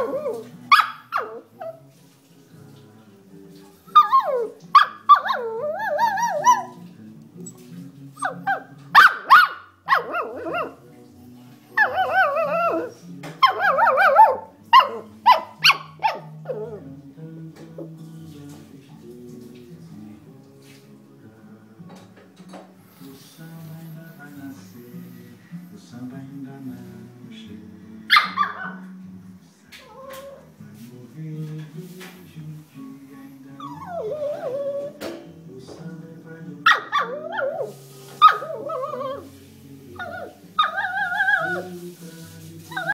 Ooh. Woo!